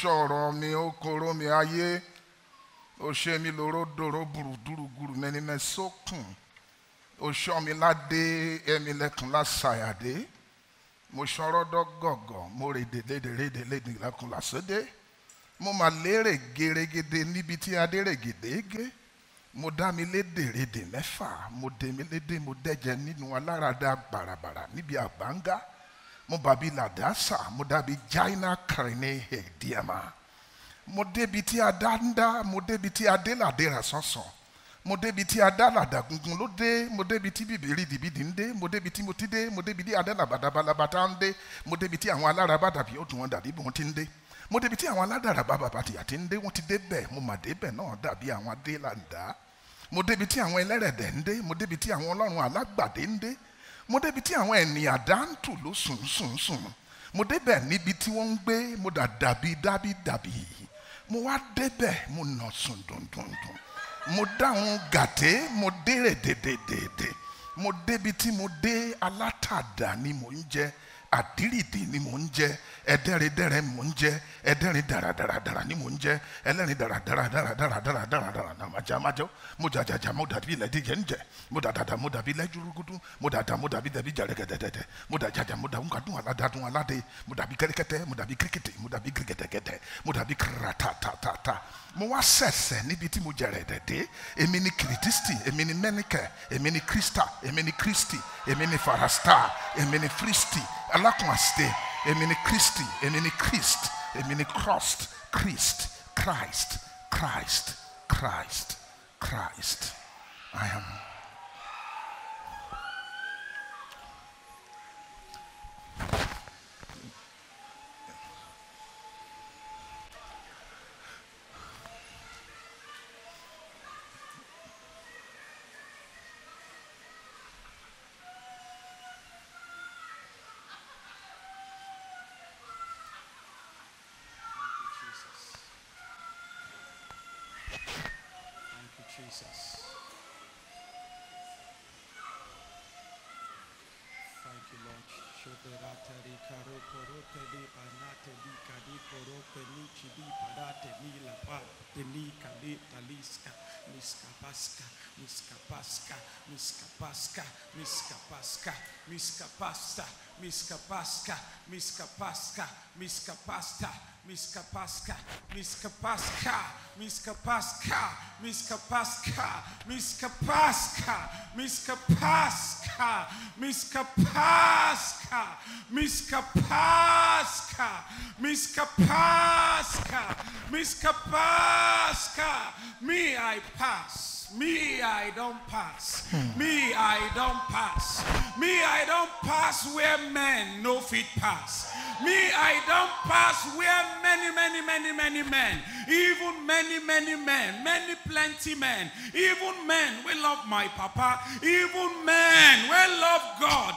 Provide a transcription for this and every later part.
ṣọ̀rọ̀ mi ó koró mi ayé. Ó ṣe mi lóró dòró burúdúrúgurù mẹ́ni mẹ́ sókùn. Ó ṣọ́ mi ládé ẹ̀mí lẹ́kùn lásàyàdé. Mo ṣọ́rọ́ dọ́gọ̀gọ̀ mo rèdè lédè rédè lédè lẹ́kùn làsódé mo mà lérè gèrègèdè níbi tí adé règèdè gé mo dá mi lédè rédè mẹ́fà. Mo dé mi lédè mo dẹ́jẹ nínú alárada bàràbàrà níbi àgbáńgá moba bi ladasa moda bi gyaina karene hɛ mo mode bi ti adanda mode bi ti adeladera sɔsɔ mode bi ti adalada gungun lode mode bi ti bibiri mo dinde mode mo ti moti de mode bi ti adalabadabalabata nde mode bi ti àwọn alárabàdàbí ó dùn wọn dàbí bí wọn ti ń de mode bi ti àwọn aládàrabàbàbà tìyà ti ń de wọn ti dé bẹ́ẹ̀ mo mà dé bẹ́ẹ̀ náà dàbí àwọn adélada mo débi tí àwọn ẹlẹ́rẹ̀dẹ̀ ń dé mo débi tí àwọn ọlọ́run alágbàdé ń dé mo débi tí àwọn ènìyàn dáńtù ló sùn sùn sùn. Mo débẹ̀ níbi tí wọ́n ń gbé mo dà dàbí dábí dàbí mo wá débẹ̀ mo nà sùn dùndùndùn. Mo dáhùn gàté mo dérè dèdèdèdè. Mo débi tí mo dé alátàdá ni mo ń jẹ àdírìdì ni mò ń jẹ ẹdẹrìndẹrẹ mò ń jẹ ẹdẹrìn dàràdàràdàrà ni mò ń jẹ ẹlẹrìn dàràdàràdàràdàràdàrà nàmàjàmájọ mo jàjàjà mo dàbí ilẹ̀ díjẹ ń jẹ mo dàdàdà mo dàbí ilẹ̀ jùrùgùdù mo dàdà mo dàbí dàbí jàrẹ̀gẹ̀dẹ̀dẹ̀ mo dàjàjà mo dàbí nkàdùn aládàdùn aládé mo dàbí kẹ́rẹ́kẹ́tẹ́ mo dàbí kíríkìtì mo dàbí gírígẹ̀dẹ̀gẹ̀dẹ̀ mo dàbí kìrìtàtàtàtà mo wá sẹ̀sẹ̀ níbi tí mo jẹ̀rẹ̀ dẹ̀dẹ̀ èmi ni kìrìtìsítì èmi ni mẹ́nìkẹ̀ èmi ni kírísítà èmi ni kírísítì èmi ni farasta èmi ni fírísítì Alakwasde, Emini Christi, Emini Christ, Emini Christ, Christ, Christ, Christ, Christ, Christ. I am. Thank you. Jesus. Thank you, Lord. Shoberata di karo porote di panate di kadi porote ni chibi parate ni la parte ni kadi taliska miska paska miska paska miska paska miska paska miska pasta miska paska miska paska miska pasta miska paska miska paska miska paska miska paska miska paska miska paska miska paska miska paska miska paska miska paska. Me i pass. Me i don't pass. Me i don't pass. Me i don't pass where men no fit pass me i don't pass where many many many many men even many many men many plenty men even men will love my papa even men god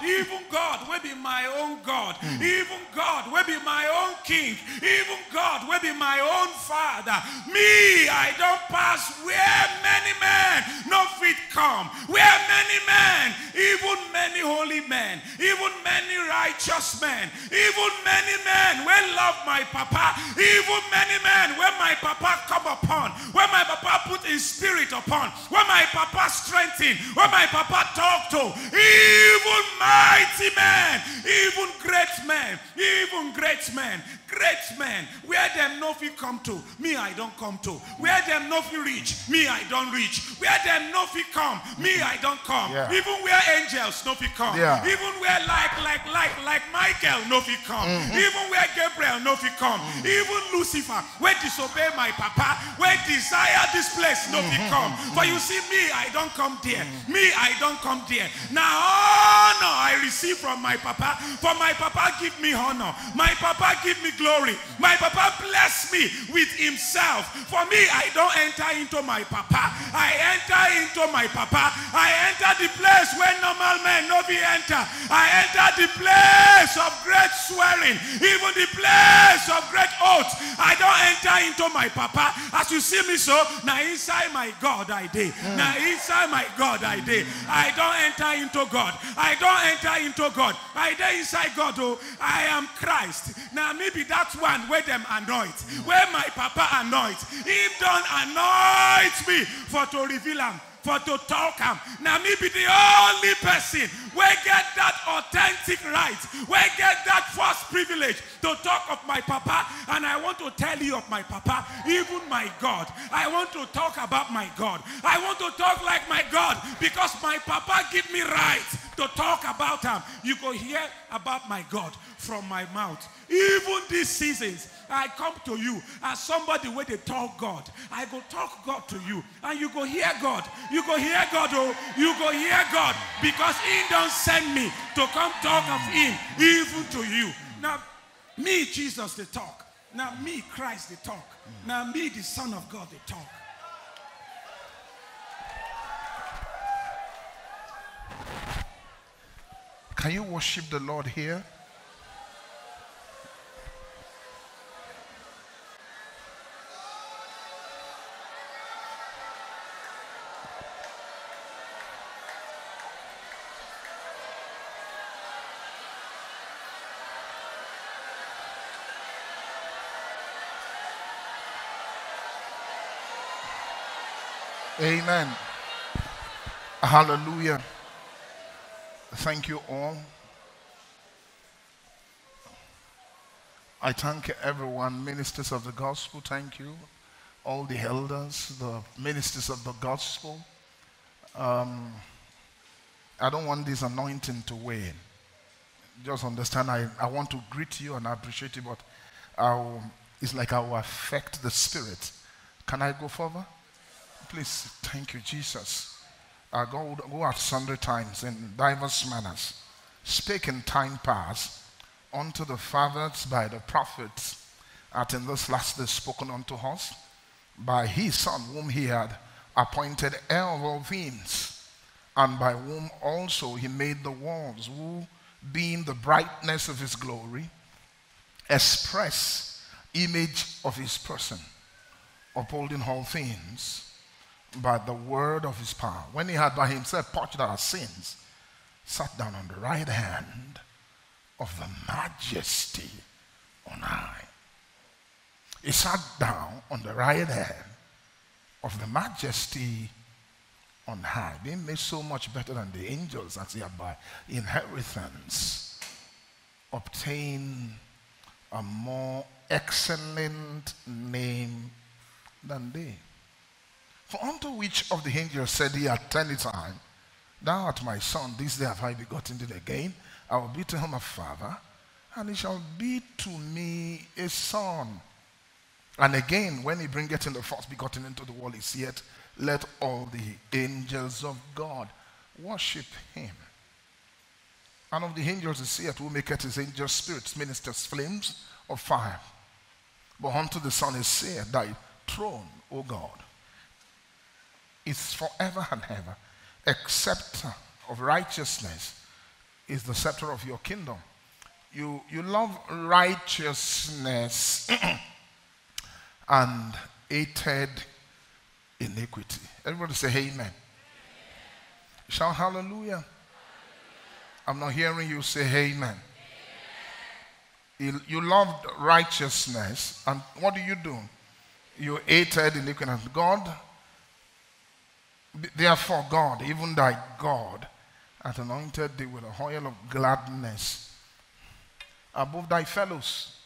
even god will be my own god. Hmm. Even god will be my own king. Even god will be my own father. Me i don't pass. Where many men no fit come. Where many men even many holy men. Even many righteous men. Even many men will love my papa. Even many men when my papa come upon. When my papa put his spirit upon. When my papa strengthen. When my papa talk to. Even mighty men even great men even great men great men where them no fit come to me i don't come to. Where them no fit reach me i don't reach. Where them no fit come me i don't come. Yeah. even where angels no fit come. Yeah. even where like like like like michael no fit come. Mm-hmm. Even where gabriel no fit come. Mm-hmm. Even lucifer wey disobey my papa wey desire this place no fit mm-hmm. come. For you see me i don't come there. Me i don't come there. Na honor i receive from my papa. For my papa give me honor. My papa give me glory my papa bless me with himself. For me i don't enter into my papa. I enter into my papa. I enter the place where normal men no fit enter. I enter the place of great swearing even the place of great oath. I don't enter into my papa. As you see me so, now inside my God I did. Hmm. Now inside my God I did. I don't enter into God. I don't enter into God. I dey inside God. Oh, I am Christ. Now maybe that's one where them anoint. Where my papa anoint. He don't anoint me for to reveal him for to talk am. Now me be the only person where get that authentic right, where get that first privilege to talk of my papa. And I want to tell you of my papa, even my God. I want to talk about my God. I want to talk like my God because my papa give me right to talk about him. You go hear about my God from my mouth. Even these seasons, I come to you as somebody where they talk God. I go talk God to you. And you go hear God. You go hear God, oh, you go hear God. Because He don't send me to come talk of Him, even to you. Now, me, Jesus, they talk. Now, me, Christ, they talk. Now, me, the Son of God, they talk. Can you worship the Lord here? Amen. Hallelujah. Thank you all. I thank everyone, ministers of the gospel, thank you. All the elders, the ministers of the gospel. Um, I don't want this anointing to wane. Just understand, I, I want to greet you and I appreciate you, but I'll, it's like I will affect the spirit. Can I go further? Please, thank you, Jesus. I go, go at sundry times in diverse manners, spake in time past unto the fathers by the prophets, at in this last day spoken unto us by his son, whom he had appointed heir of all things, and by whom also he made the worlds, who being the brightness of his glory, express image of his person, upholding all things by the word of his power. When he had by himself purged our sins, sat down on the right hand of the majesty on high. He sat down on the right hand of the majesty on high, being made so much better than the angels as he had by inheritance obtained a more excellent name than they. For unto which of the angels said he at any time, Thou art my son, this day have I begotten thee again. I will be to him a father, and he shall be to me a son. And again, when he bringeth in the first begotten into the world, he saith, Let all the angels of God worship him. And of the angels he saith, Who maketh his angels spirits, ministers flames of fire. But unto the Son he saith, Thy throne, O God, is forever and ever. A scepter of righteousness is the scepter of your kingdom. You, you love righteousness and hated iniquity. Everybody say amen. amen. Shout hallelujah. I'm not hearing you say amen. amen. You, you loved righteousness, and what do you do? You hated iniquity. God Therefore, God, even thy God, hath anointed thee with a oil of gladness above thy fellows.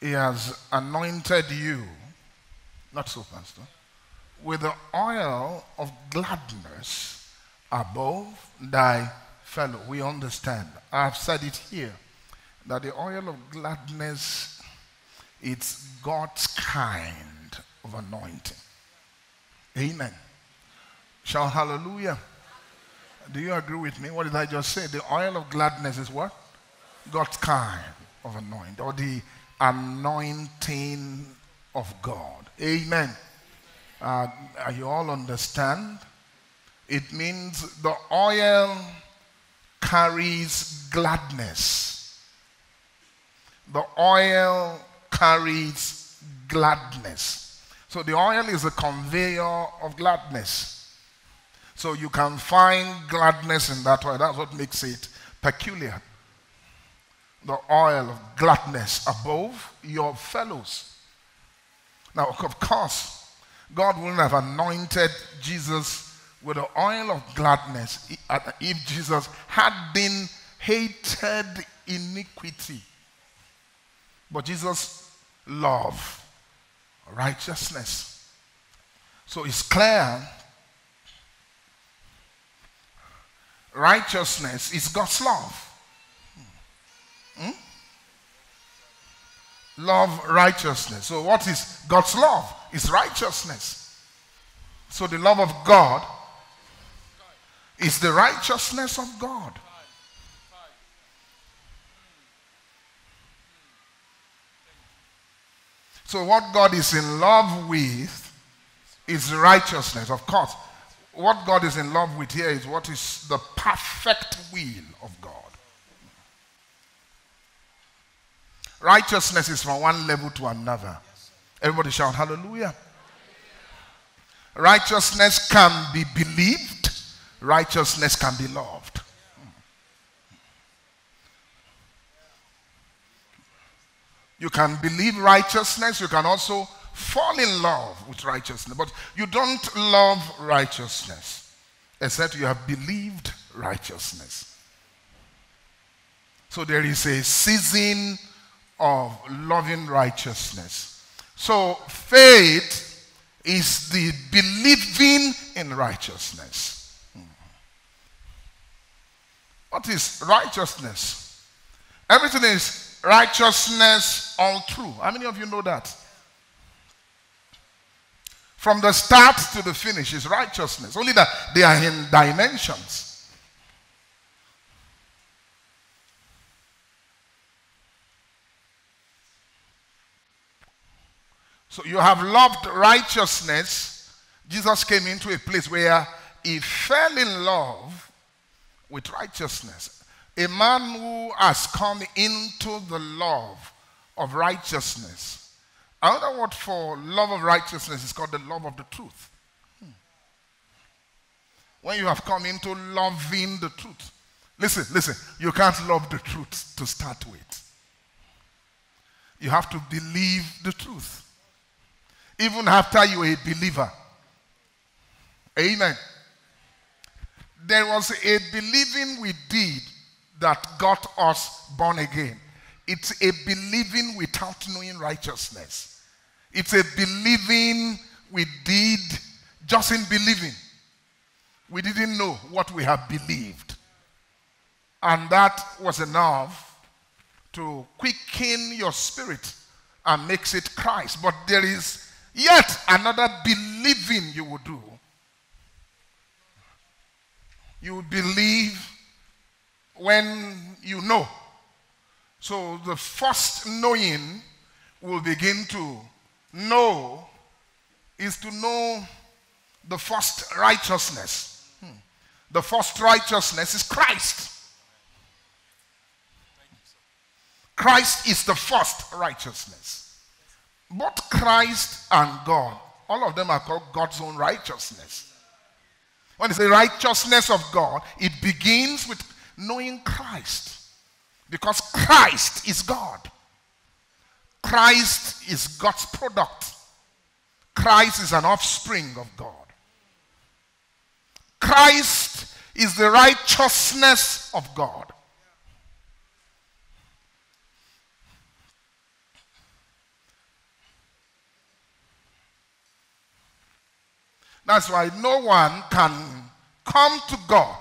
He has anointed you, not so, Pastor, with the oil of gladness above thy fellow, we understand. I've said it here that the oil of gladness it's God's kind of anointing. Amen. Shout hallelujah. Do you agree with me? What did I just say? The oil of gladness is what? God's kind of anointing, or the anointing of God. Amen. Uh, you all understand? It means the oil carries gladness. The oil carries gladness. So the oil is a conveyor of gladness. So you can find gladness in that oil. That's what makes it peculiar. The oil of gladness above your fellows. Now, of course, God wouldn't have anointed Jesus with the oil of gladness if Jesus had been hated iniquity. But Jesus love righteousness. So it's clear righteousness is God's love. Hmm? Love righteousness. So what is God's love? It's righteousness. So the love of God is the righteousness of God. So, what God is in love with is righteousness. Of course, what God is in love with here is what is the perfect will of God. Righteousness is from one level to another. Everybody shout hallelujah. Righteousness can be believed, righteousness can be loved. You can believe righteousness, you can also fall in love with righteousness, but you don't love righteousness except you have believed righteousness. So there is a season of loving righteousness. So faith is the believing in righteousness. What is righteousness? Everything is righteousness all through. How many of you know that? From the start to the finish is righteousness. Only that they are in dimensions. So you have loved righteousness. Jesus came into a place where he fell in love with righteousness. A man who has come into the love of righteousness. Another word for love of righteousness is called the love of the truth. Hmm. When you have come into loving the truth. Listen, listen. You can't love the truth to start with. You have to believe the truth. Even after you are a believer. Amen. There was a believing we did that got us born again. It's a believing without knowing righteousness. It's a believing we did just in believing. We didn't know what we have believed. And that was enough to quicken your spirit and makes it Christ. But there is yet another believing you will do. You believe when you know. So the first knowing will begin to know is to know the first righteousness. Hmm. The first righteousness is Christ. Christ is the first righteousness. Both Christ and God, all of them are called God's own righteousness. When it's the righteousness of God, it begins with knowing Christ. Because Christ is God. Christ is God's product. Christ is an offspring of God. Christ is the righteousness of God. That's why no one can come to God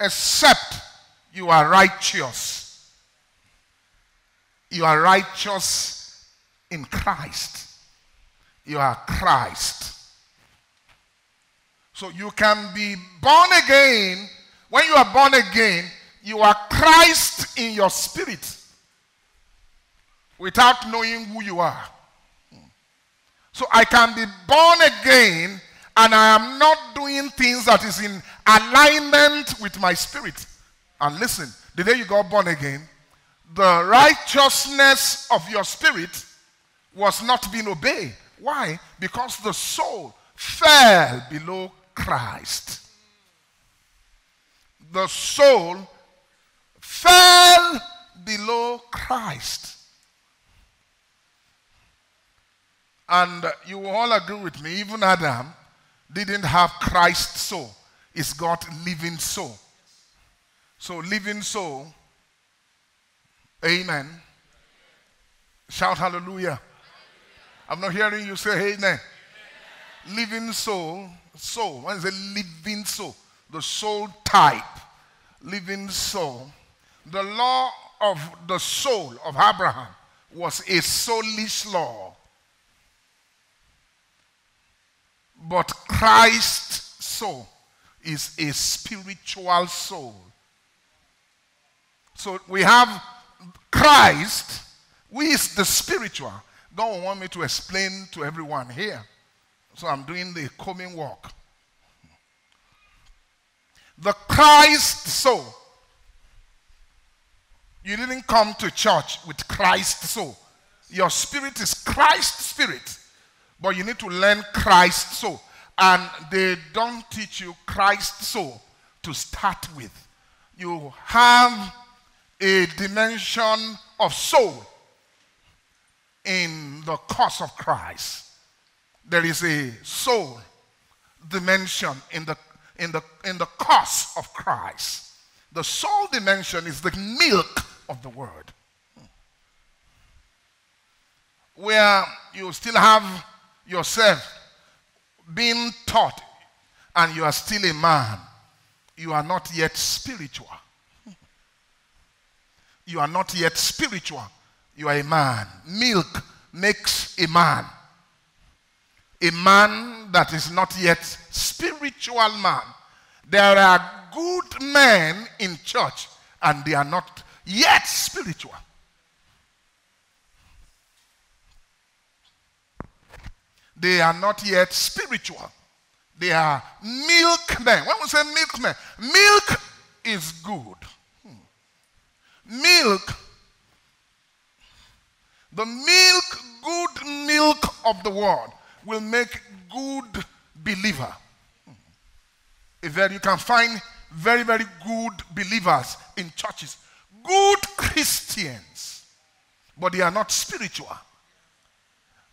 except you are righteous. You are righteous in Christ. You are Christ. So you can be born again. When you are born again, you are Christ in your spirit without knowing who you are. So I can be born again and I am not doing things that is in alignment with my spirit. And listen, the day you got born again, the righteousness of your spirit was not being obeyed. Why? Because the soul fell below Christ. The soul fell below Christ. And you will all agree with me, even Adam didn't have Christ soul. It's got living soul. So living soul, amen. Shout hallelujah. I'm not hearing you say amen. Living soul, soul. What is a living soul? The soul type. Living soul. The law of the soul of Abraham was a soulish law. But Christ's soul is a spiritual soul. So we have Christ, who is the spiritual. God want me to explain to everyone here. So I'm doing the coming work. The Christ soul. You didn't come to church with Christ soul. Your spirit is Christ spirit. But you need to learn Christ soul. And they don't teach you Christ soul to start with. You have a dimension of soul in the cause of Christ. There is a soul dimension in the, in the, in the cause of Christ. The soul dimension is the milk of the word. Where you still have yourself being taught and you are still a man, you are not yet spiritual. You are not yet spiritual. You are a man. Milk makes a man. A man that is not yet spiritual man. There are good men in church and they are not yet spiritual. They are not yet spiritual. They are milkmen. When we say milkmen, milk is good. Hmm. Milk, the milk, good milk of the world will make good believer. Hmm. If you can find very, very good believers in churches, good Christians, but they are not spiritual.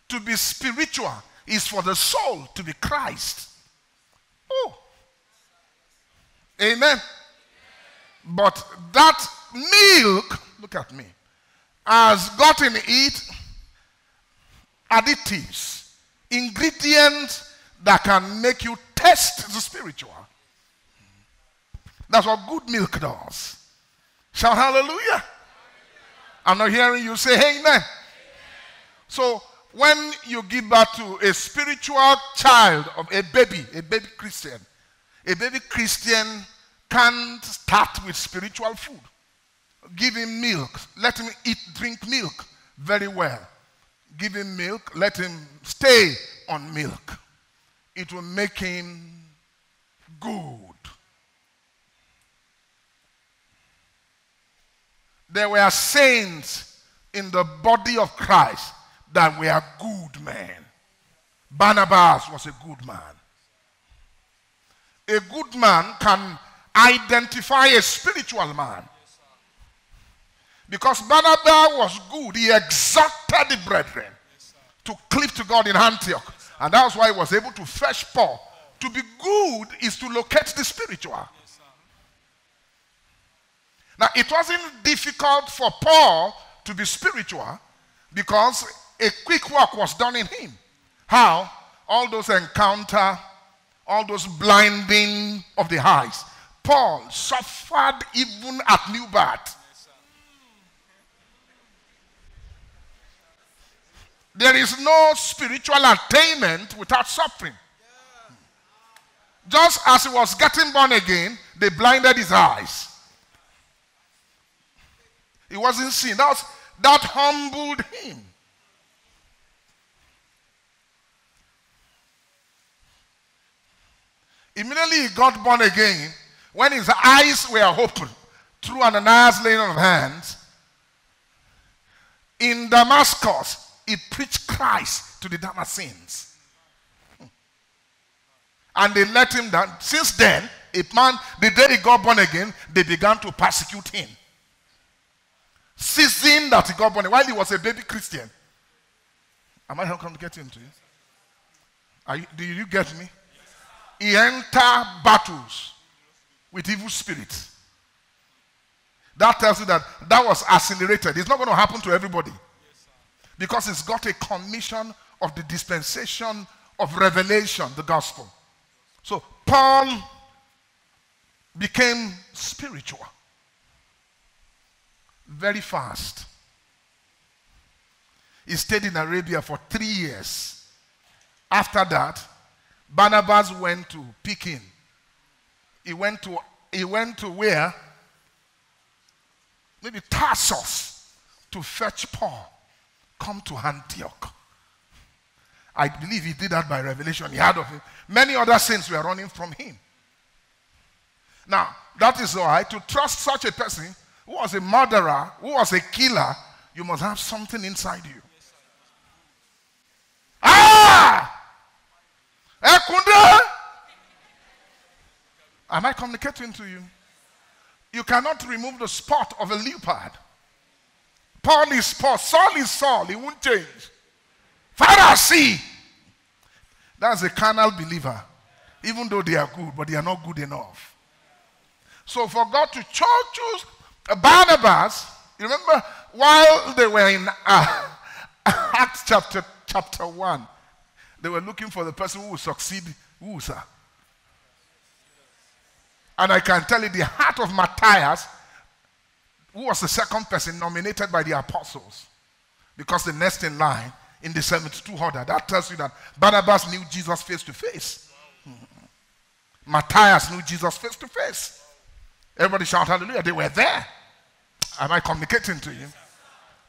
To be spiritual is for the soul to be Christ. Oh. Amen. But that milk, look at me, has gotten it additives, ingredients that can make you test the spiritual. That's what good milk does. Shout hallelujah. I'm not hearing you say amen. So when you give birth to a spiritual child of a baby, a baby Christian, a baby Christian can't start with spiritual food. Give him milk. Let him eat, drink milk very well. Give him milk. Let him stay on milk. It will make him good. There were saints in the body of Christ that we are good men. Barnabas was a good man. A good man can identify a spiritual man. Because Barnabas was good, he exhorted the brethren to cleave to God in Antioch. And that's why he was able to fetch Paul. To be good is to locate the spiritual. Now, it wasn't difficult for Paul to be spiritual because a quick work was done in him. How? All those encounter, all those blinding of the eyes. Paul suffered even at new birth. There is no spiritual attainment without suffering. Just as he was getting born again, they blinded his eyes. He wasn't seen. That, was, that humbled him. Immediately he got born again, when his eyes were opened through Ananias laying on of hands, in Damascus, he preached Christ to the Damascenes. And they let him down. Since then, a man, the day he got born again, they began to persecute him. Seizing that he got born again, while he was a baby Christian. Am I helping to get into it? Are you, do you get me? He entered battles with evil spirits. That tells you that that was accelerated. It's not going to happen to everybody. Because it's got a commission of the dispensation of revelation, the gospel. So Paul became spiritual very fast. He stayed in Arabia for three years. After that, Barnabas went to Pekin. He went to he went to where? Maybe Tarsus to fetch Paul. Come to Antioch. I believe he did that by revelation. He heard of him. Many other saints were running from him. Now, that is why to trust such a person who was a murderer, who was a killer, you must have something inside you. Ah! Ekunde! Am I communicating to you? You cannot remove the spot of a leopard. Paul is Paul, Saul is Saul, he won't change. Pharisee! That's a carnal believer. Even though they are good, but they are not good enough. So for God to choose Barnabas, you remember while they were in uh, Acts chapter, chapter 1, they were looking for the person who would succeed Usa. And I can tell you the heart of Matthias, who was the second person nominated by the apostles, because the next in line in the 72 order, that tells you that Barnabas knew Jesus face to face. Matthias knew Jesus face to face. Everybody shout hallelujah. They were there. Am I communicating to you?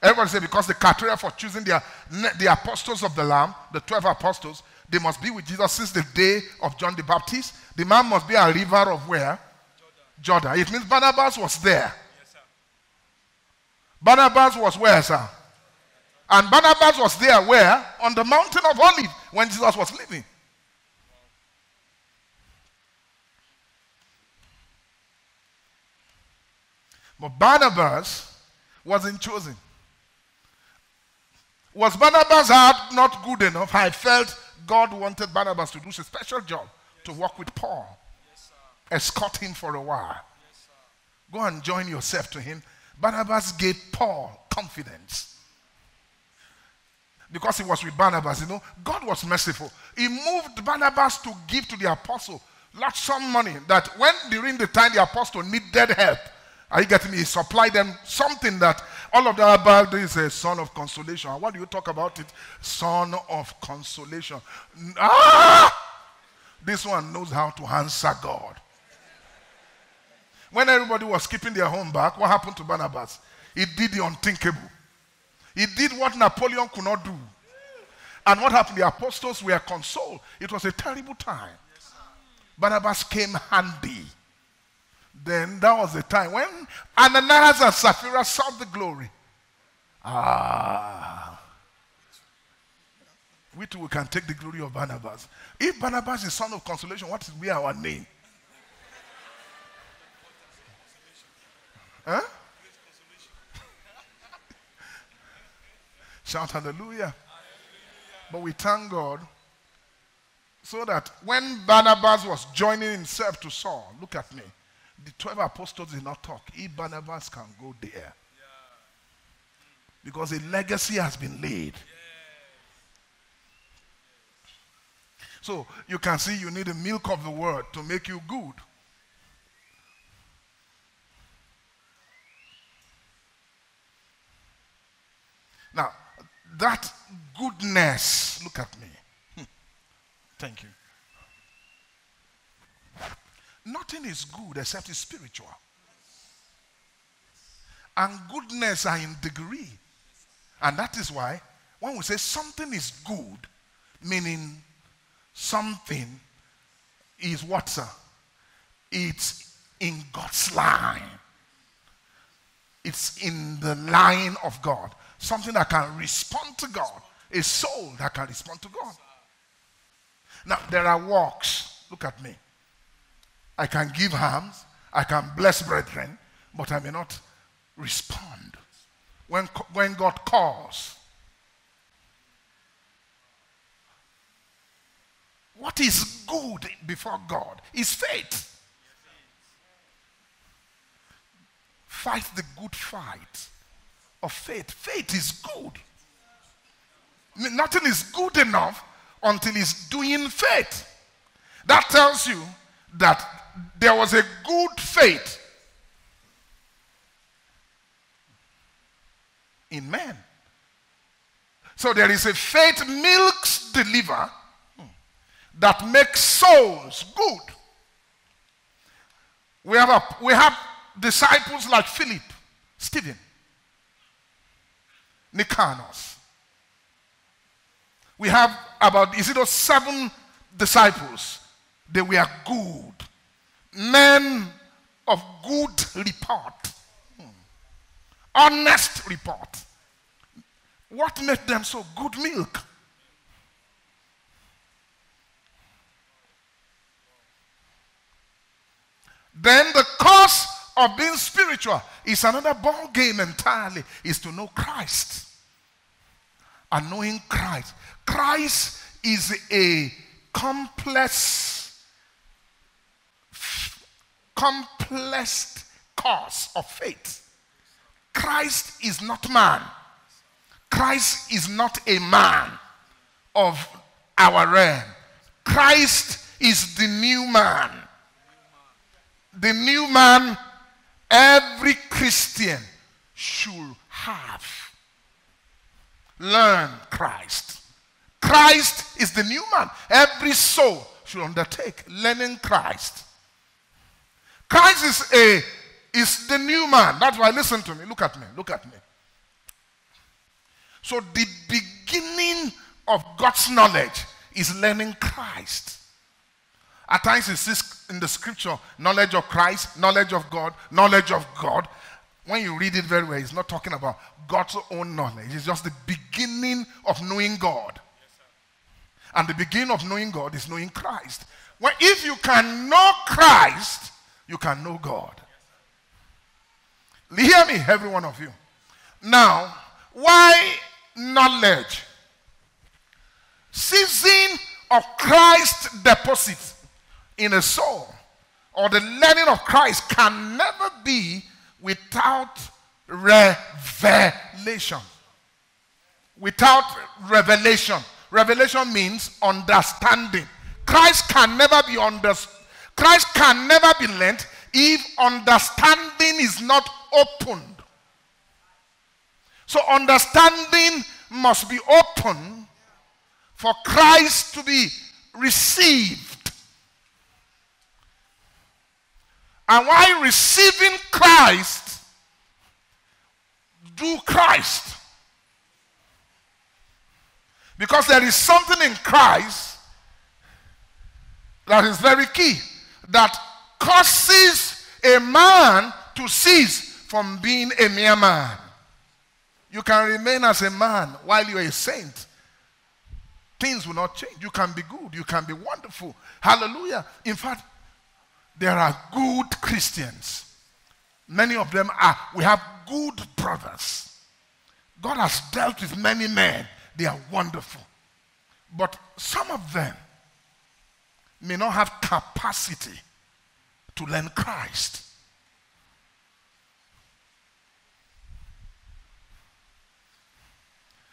Everybody say because the criteria for choosing the, the apostles of the Lamb, the 12 apostles, they must be with Jesus since the day of John the Baptist. The man must be a river of where? Jordan. Jordan. It means Barnabas was there. Yes, Barnabas was where, sir? And Barnabas was there where? On the mountain of Olives when Jesus was living. But Barnabas wasn't chosen. Was Barnabas' heart not good enough? I felt God wanted Barnabas to do a special job to work with Paul, yes, escort him for a while. Yes, Go and join yourself to him. Barnabas gave Paul confidence. Because he was with Barnabas, you know, God was merciful. He moved Barnabas to give to the apostle lots some money that when during the time the apostle needed help, are you getting me? He supplied them something that all of that about is a son of consolation. What do you talk about it? Son of consolation. Ah! This one knows how to answer God. When everybody was keeping their home back, what happened to Barnabas? He did the unthinkable. He did what Napoleon could not do. And what happened? The apostles were consoled. It was a terrible time. Barnabas came handy. Then that was the time when Ananias and Sapphira saw the glory. Ah. We too we can take the glory of Barnabas. If Barnabas is son of consolation, what is we our name? Huh? Shout hallelujah. But we thank God so that when Barnabas was joining himself to Saul, look at me the 12 apostles did not talk. If Barnabas can go there. Because a legacy has been laid. So you can see you need the milk of the word to make you good. Now, that goodness, look at me. Hmm. Thank you. Nothing is good except it's spiritual. And goodness are in degree. And that is why when we say something is good, meaning something is what, sir? It's in God's line. It's in the line of God. Something that can respond to God. A soul that can respond to God. Now, there are works. Look at me. I can give alms, I can bless brethren, but I may not respond. When, when God calls, what is good before God is faith. Fight the good fight of faith. Faith is good. Nothing is good enough until it's doing faith. That tells you that there was a good faith in men. So there is a faith milks the liver hmm, that makes souls good. We have, a, we have disciples like Philip, Stephen, Nicanor. We have about, is it those seven disciples? They were good. Men of good report. Hmm. Honest report. What made them so good milk? Then the cause of being spiritual is another ball game entirely, is to know Christ. And knowing Christ. Christ is a complex, complex cause of faith. Christ is not man. Christ is not a man of our realm. Christ is the new man. The new man every Christian should have. Learn Christ. Christ is the new man. Every soul should undertake learning Christ. Christ is a is the new man. That's why listen to me. Look at me. Look at me. So the beginning of God's knowledge is learning Christ. At times it says in the scripture knowledge of Christ, knowledge of God, knowledge of God. When you read it very well, it's not talking about God's own knowledge. It's just the beginning of knowing God. And the beginning of knowing God is knowing Christ. Well, if you can know Christ, you can know God. Hear me, every one of you. Now, why knowledge? Season of Christ deposit in a soul or the learning of Christ can never be without revelation. Without revelation. Revelation means understanding. Christ can never be understood. Christ can never be learned if understanding is not opened. So understanding must be open for Christ to be received. And while receiving Christ, do Christ. Because there is something in Christ that is very key that causes a man to cease from being a mere man. You can remain as a man while you're a saint. Things will not change. You can be good. You can be wonderful. Hallelujah. In fact, there are good Christians. Many of them are. We have good brothers. God has dealt with many men. They are wonderful. But some of them may not have capacity to learn Christ.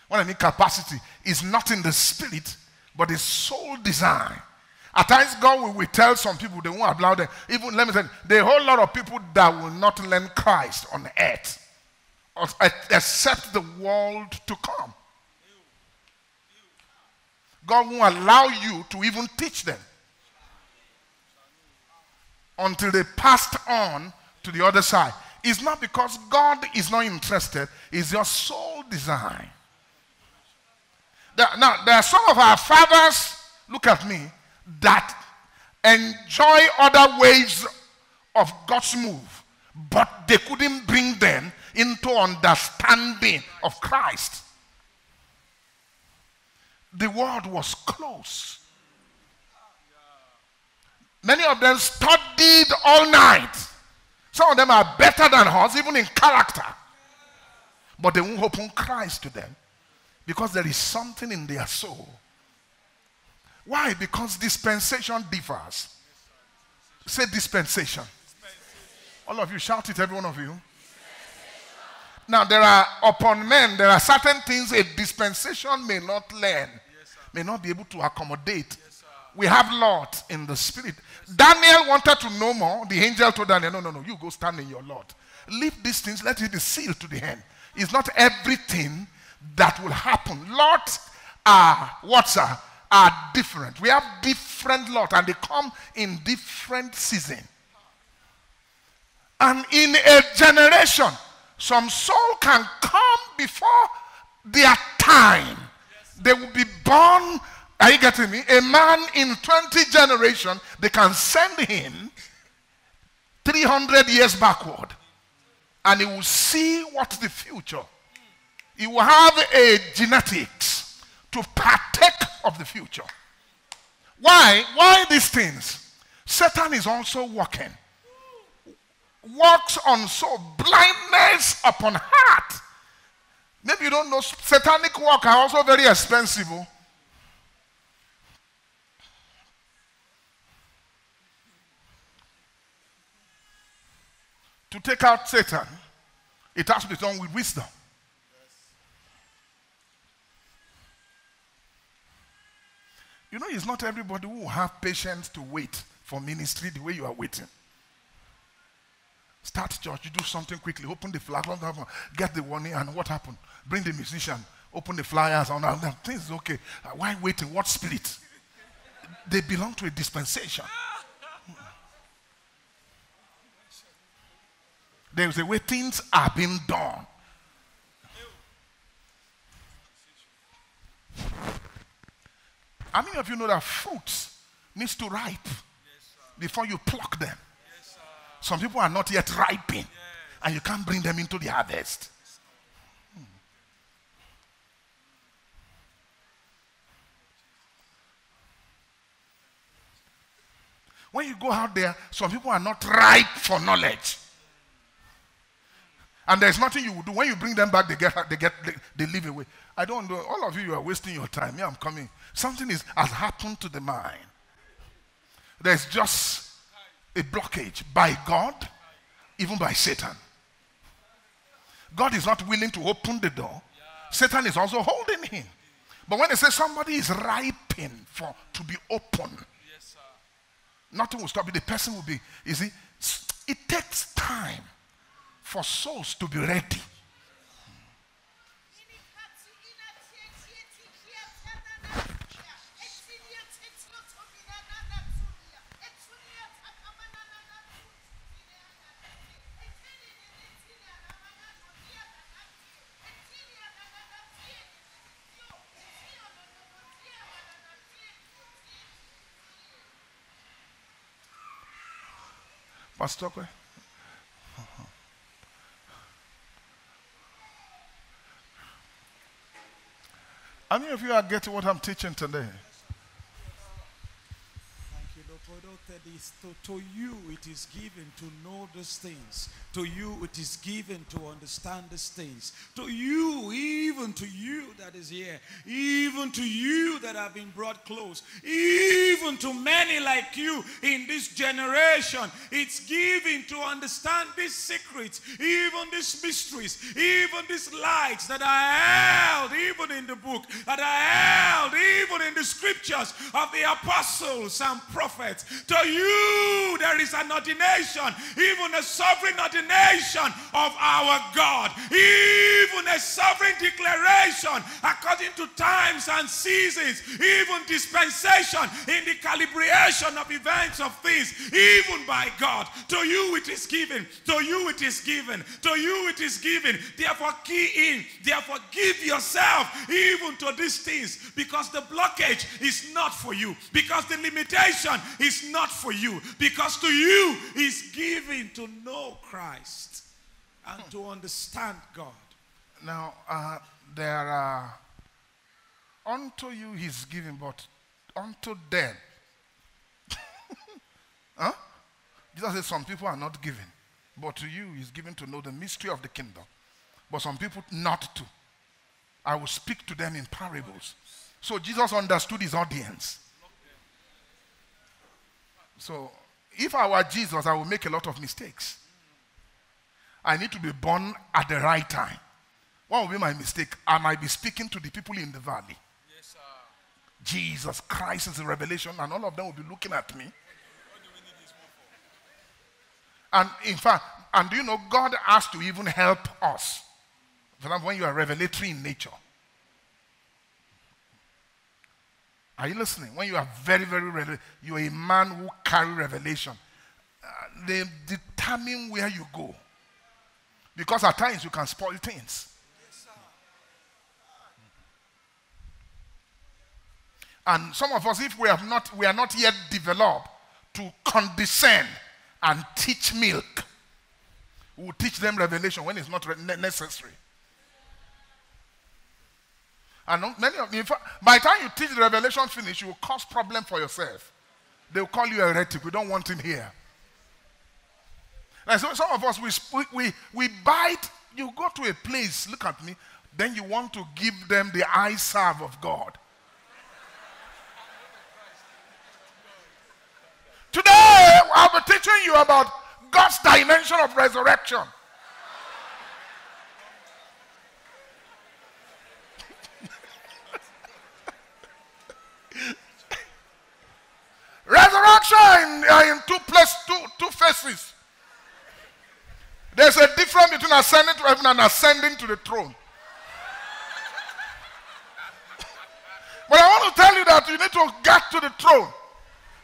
What I mean capacity is not in the spirit, but the soul design. At times, God will, will tell some people they won't allow them. Even let me you, there are a whole lot of people that will not learn Christ on earth, except the world to come. God won't allow you to even teach them until they passed on to the other side. It's not because God is not interested, it's your soul design. There, now, there are some of our fathers, look at me, that enjoy other ways of God's move, but they couldn't bring them into understanding of Christ. The world was close. Many of them studied all night. Some of them are better than us, even in character. But they won't open Christ to them because there is something in their soul. Why? Because dispensation differs. Say dispensation. All of you shout it, every one of you. Now, there are upon men, there are certain things a dispensation may not learn, may not be able to accommodate. We have Lot in the spirit. Daniel wanted to know more. The angel told Daniel, No, no, no, you go stand in your Lord. Leave these things, let it be sealed to the end. It's not everything that will happen. Lot are what's are, are different. We have different lot, and they come in different season. And in a generation, some soul can come before their time. They will be born. Are you getting me? A man in 20 generation, they can send him 300 years backward. And he will see what's the future. He will have a genetics to partake of the future. Why? Why these things? Satan is also working works on so blindness upon heart. Maybe you don't know satanic work are also very expensive. Oh. To take out Satan, it has to be done with wisdom. You know, it's not everybody who will have patience to wait for ministry the way you are waiting. Start church, you do something quickly, open the flag, get the warning, and what happened? Bring the musician, open the flyers, and all. Things okay. Why waiting? What spirit? They belong to a dispensation. There's a way things are being done. How many of you know that fruits needs to ripe before you pluck them? Some people are not yet ripened, and you can't bring them into the harvest. When you go out there, some people are not ripe for knowledge. And there's nothing you will do. When you bring them back, they get they get they, they leave away. I don't know. All of you, you are wasting your time. Yeah, I'm coming. Something is has happened to the mind. There's just a blockage by God, even by Satan. God is not willing to open the door. Satan is also holding him. But when they say somebody is ripened for to be open, yes, nothing will stop it. The person will be, you see, it takes time for souls to be ready. Pastor How many of you are getting what I'm teaching today? Thank you, Lord. For Lord, that is to, to you it is given to know these things. To you it is given to understand these things. To you, even to you that is here, even to you that have been brought close, even to many like you in this generation, it's given to understand these secrets, even these mysteries, even these lights that are held even in the book, that are held even in the scriptures of the apostles and prophets. To you, there is an ordination, even a sovereign ordination of our God, even a sovereign declaration according to times and seasons, even dispensation in the calibration of events of things, even by God. To you it is given, to you it is given, to you it is given. Therefore, key in, therefore, give yourself even to these things. Because the blockage is not for you, because the limitation is not for you, because to you is given to know Christ and to understand God. Now, uh, there are, unto you he's given, but unto them. huh? Jesus said some people are not given, but to you he's given to know the mystery of the kingdom. But some people not to. I will speak to them in parables. So Jesus understood his audience. So if I were Jesus, I would make a lot of mistakes. I need to be born at the right time. What will be my mistake? I might be speaking to the people in the valley. Yes, Jesus Christ is a revelation, and all of them will be looking at me. And in fact, and do you know, God has to even help us. For example, when you are revelatory in nature. Are you listening? When you are very, very you are a man who carry revelation. Uh, they determine where you go. Because at times you can spoil things. And some of us, if we have not, we are not yet developed to condescend and teach milk, we will teach them revelation when it's not necessary. And many of fact, by the time you teach the revelation finish, you will cause problem for yourself. They will call you a heretic. We don't want him here. And so some of us, we, we, we bite, you go to a place, look at me, then you want to give them the eye salve of God. Today, I'll be teaching you about God's dimension of resurrection. In, uh, in two places, two, two phases. There's a difference between ascending to heaven and ascending to the throne. but I want to tell you that you need to get to the throne.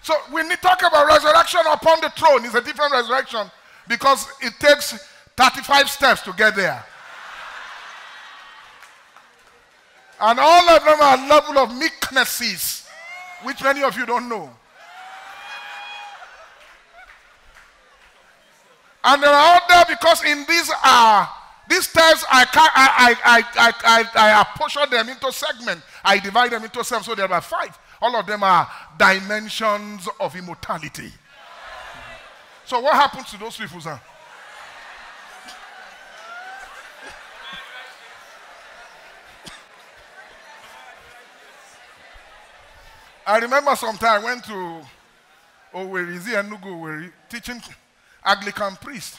So when we talk about resurrection upon the throne, it's a different resurrection because it takes 35 steps to get there. And all of them are level of meeknesses, which many of you don't know. And there are other because in these uh, these steps I, I, I, I, I, I, portion them into segments. I divide them into seven, so there are five. All of them are dimensions of immortality. So what happens to those people, sir? I remember sometime I went to it Enugu Owerri, teaching Anglican priest.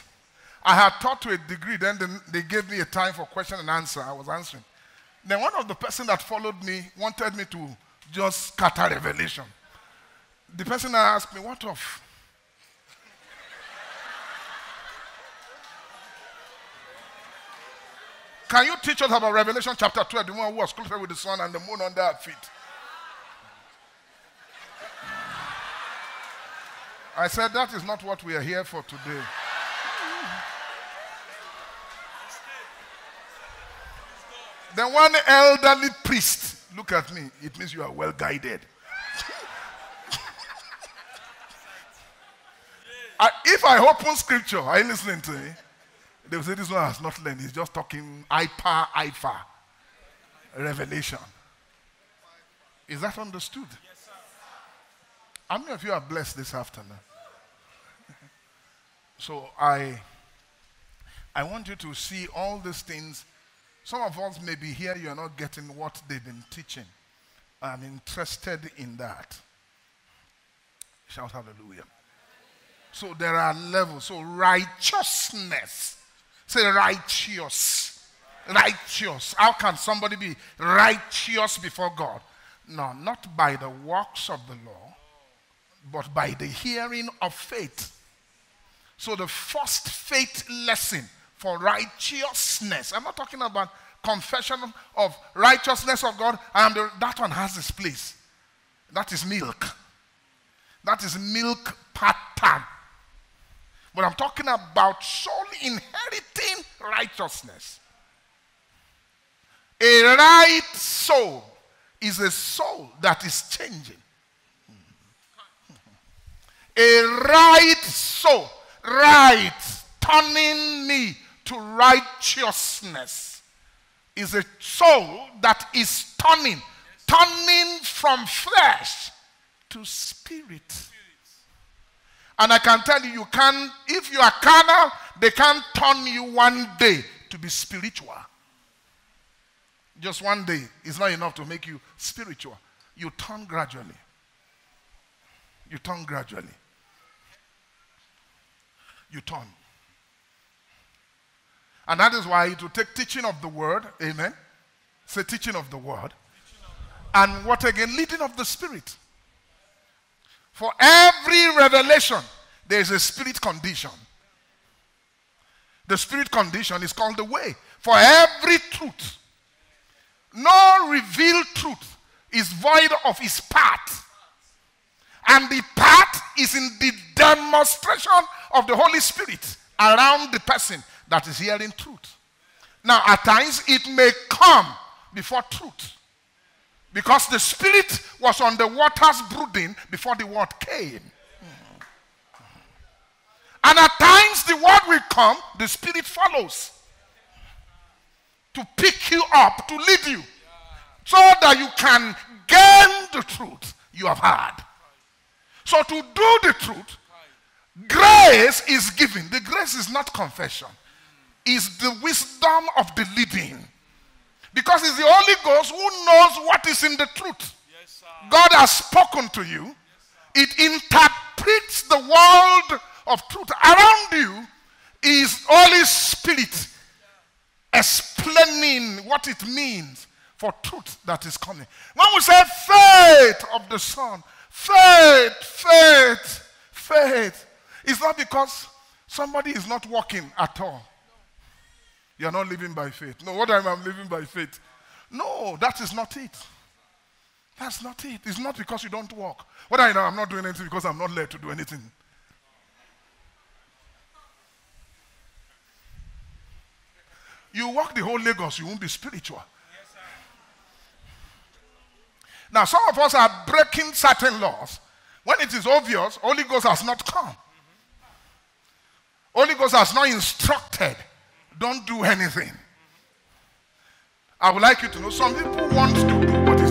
I had taught to a degree, then they- gave me a time for question and answer. I was answering. Then one of the person that followed me wanted me to just scatter revelation. The person asked me, What of? Can you teach us about Revelation chapter 12, the one who was clothed with the sun and the moon under her feet? I said, That is not what we are here for today. Then one elderly priest, look at me, it means you are well guided. I, if I open scripture, are you listening to me? They will say this one has not learned. He's just talking IPA, hyper. Revelation. Is that understood? How many of you are blessed this afternoon? so I I want you to see all these things. Some of us may be here, you're not getting what they've been teaching. I'm interested in that. Shout hallelujah. So there are levels. So righteousness. Say righteous. Righteous. How can somebody be righteous before God? No, not by the works of the law, but by the hearing of faith. So the first faith lesson for righteousness, I'm not talking about confession of righteousness of God. I am that one has its place. That is milk. That is milk pattern. But I'm talking about soul inheriting righteousness. A right soul is a soul that is changing. A right soul, right, turning me to righteousness, is a soul that is turning, turning from flesh to spirit. And I can tell you, you can, if you are carnal, they can't turn you one day to be spiritual. Just one day is not enough to make you spiritual. You turn gradually. You turn gradually. You turn. And that is why it will take teaching of the word, amen. Say teaching of the word. And what again? Leading of the spirit. For every revelation, there is a spirit condition. The spirit condition is called the way. For every truth, no revealed truth is void of its part. And the part is in the demonstration of the Holy Spirit around the person that is hearing truth. Now, at times, it may come before truth. Because the Spirit was on the waters brooding before the word came. And at times, the word will come, the Spirit follows to pick you up, to lead you, so that you can gain the truth you have heard. So, to do the truth, grace is given. The grace is not confession, it's the wisdom of the leading. Because it's the Holy Ghost who knows what is in the truth. God has spoken to you, it interprets the world of truth around you. Is Holy Spirit explaining what it means for truth that is coming. When we say faith of the Son, faith, faith, faith, it's not because somebody is not walking at all. You're not living by faith. No, what I am I living by faith? No, that is not it. That's not it. It's not because you don't walk. What I know, I'm not doing anything because I'm not led to do anything. You walk the whole Lagos, you won't be spiritual. Now, some of us are breaking certain laws. When it is obvious, Holy Ghost has not come. Holy Ghost has not instructed. Don't do anything. I would like you to know some people want to do, it's not